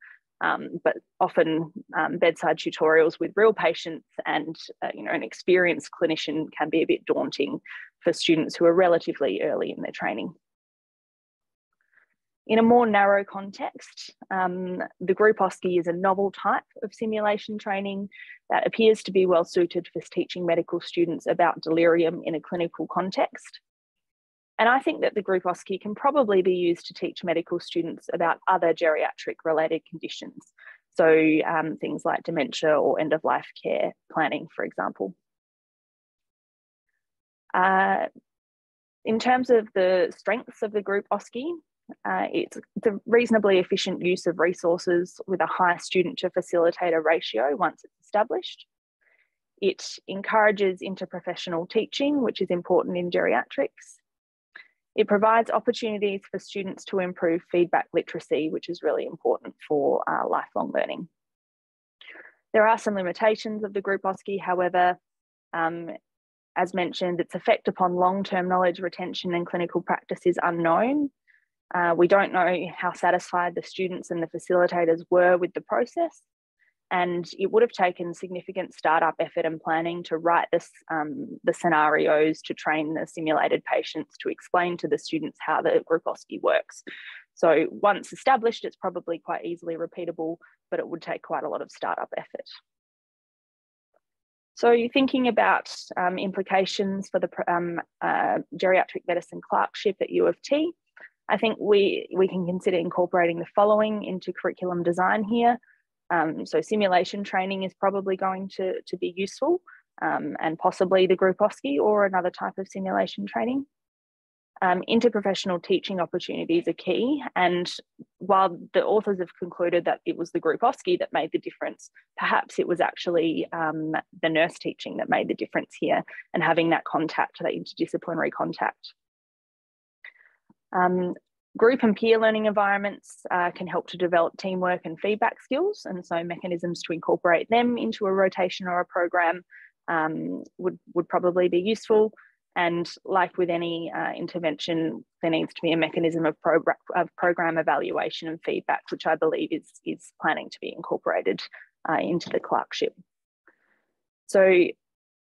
Speaker 6: um, but often um, bedside tutorials with real patients and uh, you know an experienced clinician can be a bit daunting for students who are relatively early in their training. In a more narrow context, um, the group OSCE is a novel type of simulation training that appears to be well suited for teaching medical students about delirium in a clinical context. And I think that the group OSCE can probably be used to teach medical students about other geriatric related conditions. So um, things like dementia or end of life care planning, for example. Uh, in terms of the strengths of the group OSCE, uh, it's, it's, a reasonably efficient use of resources with a high student to facilitator ratio once it's established. It encourages interprofessional teaching, which is important in geriatrics. It provides opportunities for students to improve feedback literacy, which is really important for uh, lifelong learning. There are some limitations of the group OSCE, however, um, as mentioned, its effect upon long-term knowledge retention and clinical practice is unknown. Uh, we don't know how satisfied the students and the facilitators were with the process. And it would have taken significant startup effort and planning to write this, um, the scenarios, to train the simulated patients, to explain to the students how the group OSCE works. So once established, it's probably quite easily repeatable, but it would take quite a lot of startup effort. So you're thinking about um, implications for the um, uh, geriatric medicine clerkship at U of T. I think we, we can consider incorporating the following into curriculum design here. Um, so simulation training is probably going to, to be useful um, and possibly the group OSCE or another type of simulation training. Um, interprofessional teaching opportunities are key. And while the authors have concluded that it was the group OSCE that made the difference, perhaps it was actually um, the nurse teaching that made the difference here and having that contact, that interdisciplinary contact. Um, group and peer learning environments uh, can help to develop teamwork and feedback skills. And so mechanisms to incorporate them into a rotation or a program um, would, would probably be useful. And like with any uh, intervention, there needs to be a mechanism of, of program evaluation and feedback, which I believe is, is planning to be incorporated uh, into the clerkship. So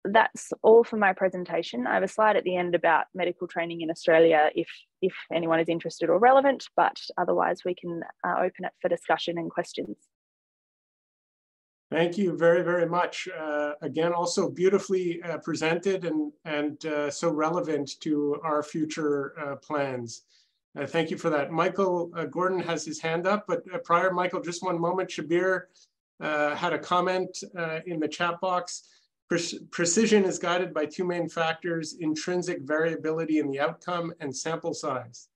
Speaker 6: that's all for my presentation. I have a slide at the end about medical training in Australia if, if anyone is interested or relevant, but otherwise we can uh, open it for discussion and questions.
Speaker 1: Thank you very, very much. Uh, again, also beautifully uh, presented and, and uh, so relevant to our future uh, plans. Uh, thank you for that. Michael Gordon has his hand up, but prior, Michael, just one moment. Shabbir had a comment in the chat box. Pre precision is guided by two main factors, intrinsic variability in the outcome and sample size.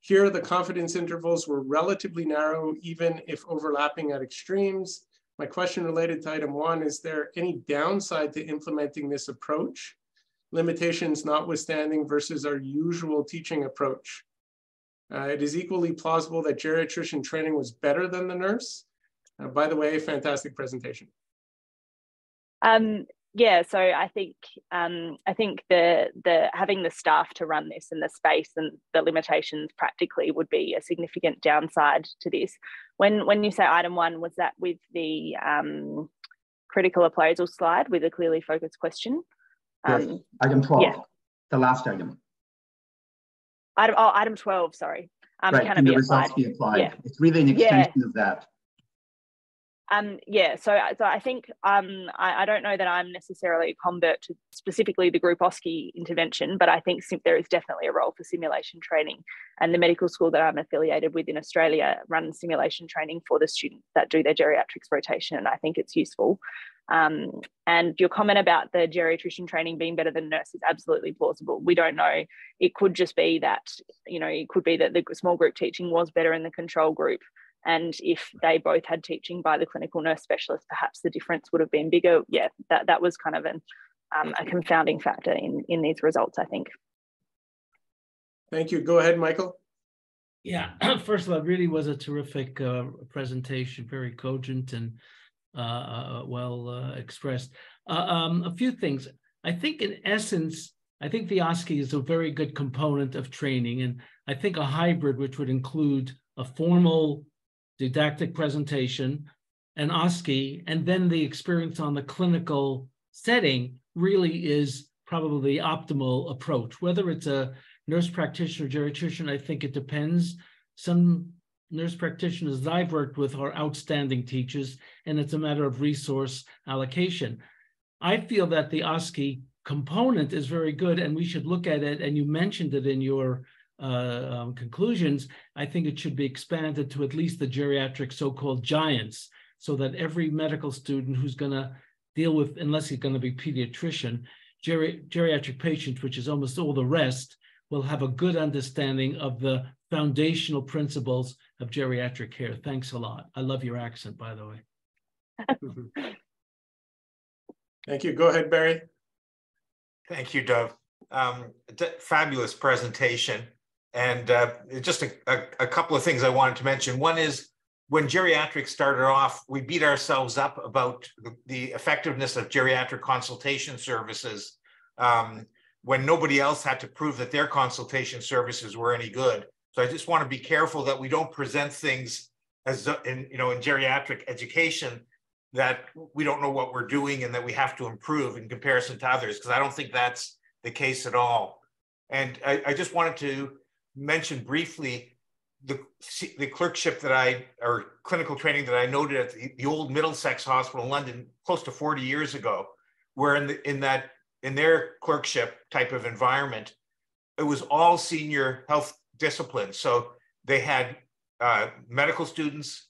Speaker 1: Here, the confidence intervals were relatively narrow, even if overlapping at extremes. My question related to item one, is there any downside to implementing this approach? Limitations notwithstanding versus our usual teaching approach. Uh, it is equally plausible that geriatrician training was better than the nurse. Uh, by the way, fantastic presentation.
Speaker 6: Um, yeah so i think um, i think the the having the staff to run this in the space and the limitations practically would be a significant downside to this when when you say item one was that with the um, critical appraisal slide with a clearly focused question
Speaker 3: yes. Um, item 12 yeah. the last item
Speaker 6: item oh item 12 sorry
Speaker 3: um, right, can, it be applied? be applied yeah. it's really an extension yeah. of that
Speaker 6: um, yeah, so so I think um, I, I, don't know that I'm necessarily a convert to specifically the group OSCE intervention, but I think there is definitely a role for simulation training. And the medical school that I'm affiliated with in Australia runs simulation training for the students that do their geriatrics rotation, and I think it's useful. Um, and your comment about the geriatrician training being better than nurse is absolutely plausible. We don't know. It could just be that you know it could be that the small group teaching was better in the control group and if they both had teaching by the clinical nurse specialist, perhaps the difference would have been bigger. Yeah, that, that was kind of an, um, a confounding factor in, in these results, I think.
Speaker 1: Thank you. Go ahead, Michael.
Speaker 4: Yeah, first of all, it really was a terrific uh, presentation, very cogent and uh, uh, well uh, expressed. Uh, um, a few things. I think in essence, I think the OSCE is a very good component of training. And I think a hybrid, which would include a formal didactic presentation, and OSCE, and then the experience on the clinical setting really is probably the optimal approach. Whether it's a nurse practitioner, geriatrician, I think it depends. Some nurse practitioners that I've worked with are outstanding teachers, and it's a matter of resource allocation. I feel that the OSCE component is very good, and we should look at it. And you mentioned it in your um, conclusions. I think it should be expanded to at least the geriatric so-called giants, so that every medical student who's going to deal with, unless he's going to be pediatrician, geri geriatric patients, which is almost all the rest, will have a good understanding of the foundational principles of geriatric care. Thanks a lot. I love your accent, by the way.
Speaker 1: Thank you. Go ahead, Barry.
Speaker 7: Thank you, Dov. Um, fabulous presentation. And uh, just a, a, a, couple of things I wanted to mention. One is when geriatrics started off, we beat ourselves up about the, effectiveness of geriatric consultation services um, when nobody else had to prove that their consultation services were any good. So I just want to be careful that we don't present things as in you know in geriatric education that we don't know what we're doing and that we have to improve in comparison to others because I don't think that's the case at all. And I, I just wanted to mention briefly the, the clerkship that I, or clinical training that I noted at the, the, old Middlesex Hospital in London close to 40 years ago, where in, the, in that, in their clerkship type of environment, it was all senior health disciplines. So they had uh, medical students,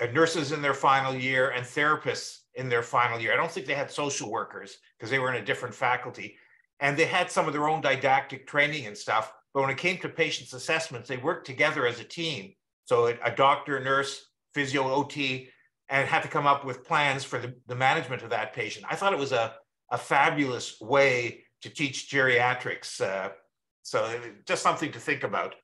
Speaker 7: uh, nurses in their final year, and therapists in their final year. I don't think they had social workers because they were in a different faculty. And they had some of their own didactic training and stuff but when it came to patients' assessments, they worked together as a team. So a doctor, nurse, physio, OT, and had to come up with plans for the, the management of that patient. I thought it was a, a fabulous way to teach geriatrics. Uh, so just something to think about.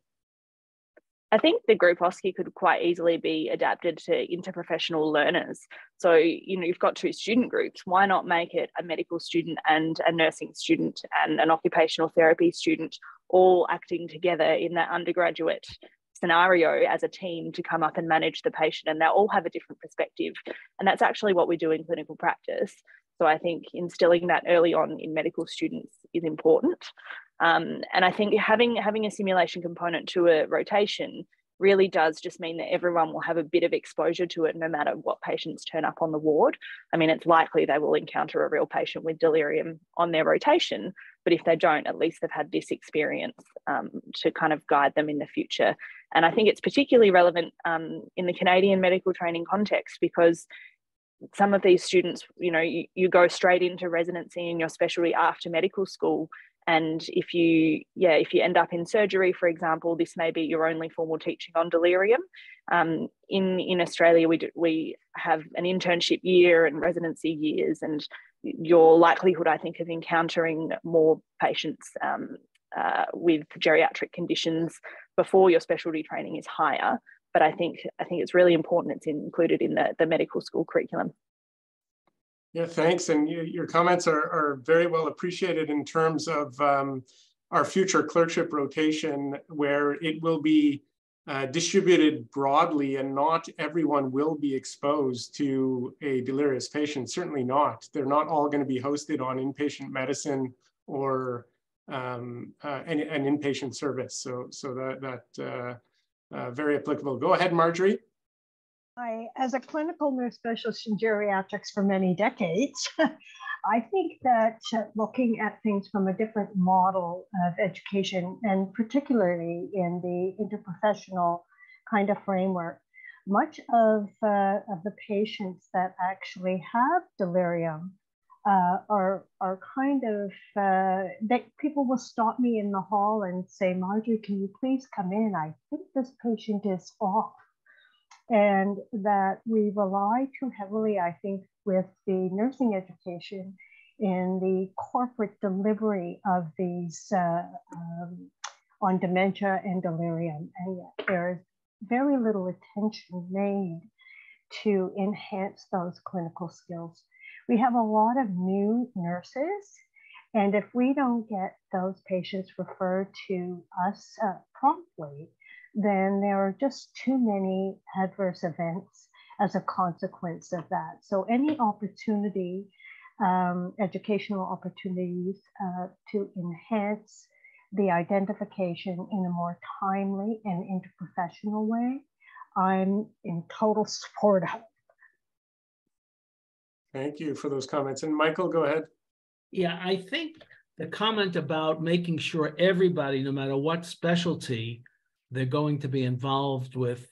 Speaker 6: I think the group OSCE could quite easily be adapted to interprofessional learners. So, you know, you've got two student groups. Why not make it a medical student and a nursing student and an occupational therapy student all acting together in that undergraduate scenario as a team to come up and manage the patient and they all have a different perspective and that's actually what we do in clinical practice so i think instilling that early on in medical students is important um, and i think having having a simulation component to a rotation really does just mean that everyone will have a bit of exposure to it no matter what patients turn up on the ward i mean it's likely they will encounter a real patient with delirium on their rotation but if they don't, at least they've had this experience um, to kind of guide them in the future. And I think it's particularly relevant um, in the Canadian medical training context because some of these students, you know, you, you go straight into residency in your specialty after medical school. And if you, yeah, if you end up in surgery, for example, this may be your only formal teaching on delirium. Um, in in Australia, we do, we have an internship year and residency years, and your likelihood, I think, of encountering more patients um, uh, with geriatric conditions before your specialty training is higher. But I think I think it's really important it's included in the, the medical school curriculum.
Speaker 1: Yeah, thanks. And you, your comments are, are very well appreciated in terms of um, our future clerkship rotation, where it will be uh, distributed broadly and not everyone will be exposed to a delirious patient, certainly not. They're not all gonna be hosted on inpatient medicine or um, uh, an, an, inpatient service. So, so that, that uh, uh very applicable. Go ahead, Marjorie.
Speaker 8: I, as a clinical nurse specialist in geriatrics for many decades, I think that uh, looking at things from a different model of education, and particularly in the interprofessional kind of framework, much of, uh, of the patients that actually have delirium uh, are, are kind of, uh, that people will stop me in the hall and say, Marjorie, can you please come in? I think this patient is off. And that we rely too heavily, I think, with the nursing education in the corporate delivery of these uh, um, on dementia and delirium, and yet there is very little attention made to enhance those clinical skills. We have a lot of new nurses, and if we don't get those patients referred to us uh, promptly, then there are just too many adverse events as a consequence of that. So any opportunity, um, educational opportunities uh, to enhance the identification in a more timely and interprofessional way, I'm in total support of.
Speaker 1: Thank you for those comments. And Michael, go ahead.
Speaker 4: Yeah, I think the comment about making sure everybody, no matter what specialty they're going to be involved with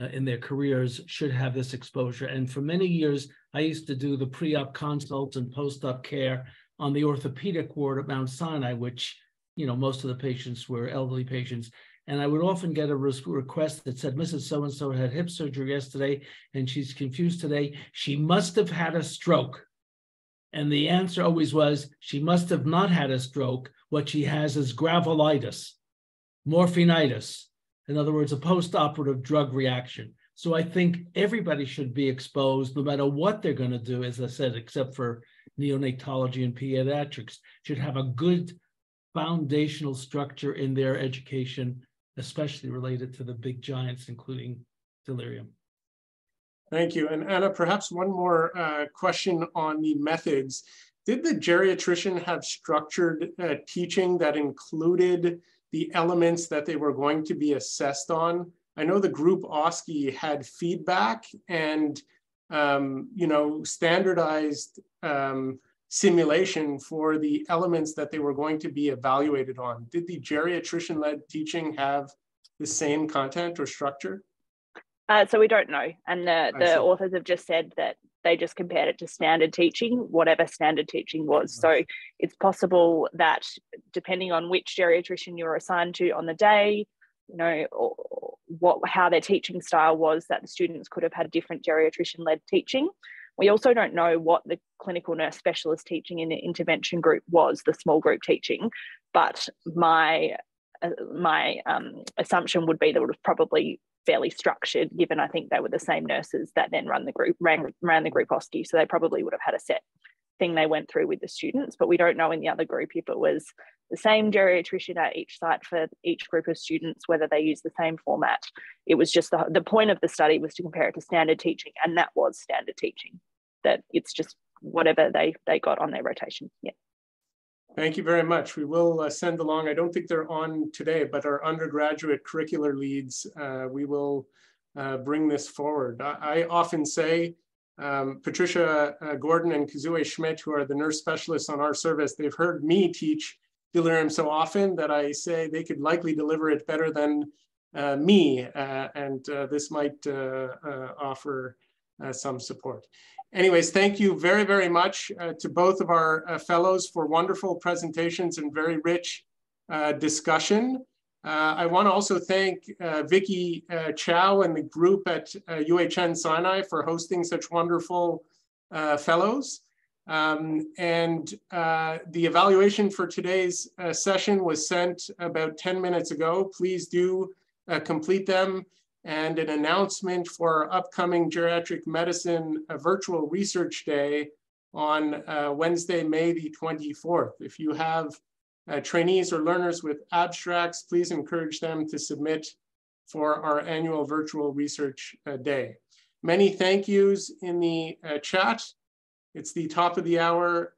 Speaker 4: uh, in their careers, should have this exposure. And for many years, I used to do the pre-op consults and post-op care on the orthopedic ward at Mount Sinai, which, you know, most of the patients were elderly patients. And I would often get a request that said, Mrs. So-and-so had hip surgery yesterday and she's confused today. She must have had a stroke. And the answer always was, she must have not had a stroke. What she has is gravolitis, morphinitis. In other words, a post-operative drug reaction. So I think everybody should be exposed, no matter what they're going to do, as I said, except for neonatology and pediatrics, should have a good foundational structure in their education especially related to the big giants, including delirium.
Speaker 1: Thank you. And Anna, perhaps one more uh, question on the methods. Did the geriatrician have structured uh, teaching that included the elements that they were going to be assessed on? I know the group OSCE had feedback and um, you know standardized um, simulation for the elements that they were going to be evaluated on. Did the geriatrician-led teaching have the same content or structure?
Speaker 6: Uh, so we don't know. And the, the authors have just said that they just compared it to standard teaching, whatever standard teaching was. So it's possible that depending on which geriatrician you're assigned to on the day, you know, what how their teaching style was, that the students could have had a different geriatrician-led teaching. We also don't know what the clinical nurse specialist teaching in the intervention group was, the small group teaching, but my uh, my um, assumption would be that it was probably fairly structured, given I think they were the same nurses that then run the group ran, ran the group OSCE, so they probably would have had a set thing they went through with the students. But we don't know in the other group if it was the same geriatrician at each site for each group of students, whether they use the same format. It was just the, the point of the study was to compare it to standard teaching, and that was standard teaching. That it's just whatever they they got on their rotation. Yeah.
Speaker 1: Thank you very much. We will uh, send along, I don't think they're on today, but our undergraduate curricular leads, uh, we will uh, bring this forward. I, I often say, um, Patricia uh, Gordon and Kazue Schmidt, who are the nurse specialists on our service, they've heard me teach delirium so often that I say they could likely deliver it better than uh, me, uh, and this might offer some support anyways, thank you very, very much uh, to both of our uh, fellows for wonderful presentations and very rich uh, discussion. Uh, I want to also thank uh, Vicki uh, Chow and the group at UHN Sinai for hosting such wonderful fellows. Um, and the evaluation for today's session was sent about 10 minutes ago. Please do complete them and an announcement for our upcoming geriatric medicine virtual research day on uh, Wednesday, May the 24th. If you have uh, trainees or learners with abstracts, please encourage them to submit for our annual virtual research uh, day. Many thank yous in the uh, chat. It's the top of the hour.